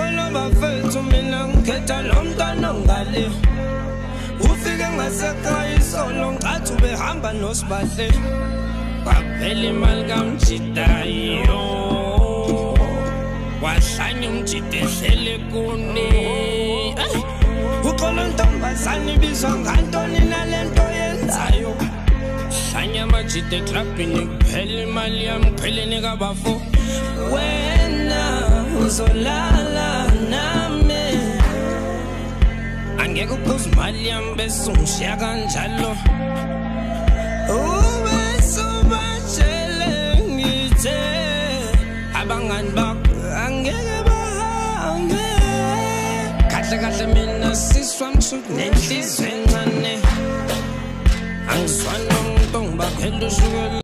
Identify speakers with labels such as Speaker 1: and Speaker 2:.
Speaker 1: ngathi mina ngikhetha lo mntwana ongale ufike ngasekhaya isolo ngathi ubehamba nosibahle kwaphela imali kamjidayo wahlanya umjida ehlele kuni Ey, uxolo ntombazane ibizwa ngantoni nalento yenzayo hlanya amajida eklabhini kuphela imali yami kupheleni kabafo wena uzolala yami bese kanjalo. Ube subatshele ngithe abangani bakho angeke bahambe. Kahle kahle mina siswa mshuku nenhliziyo encane. Angizwani nomuntu ongibakhela ushukela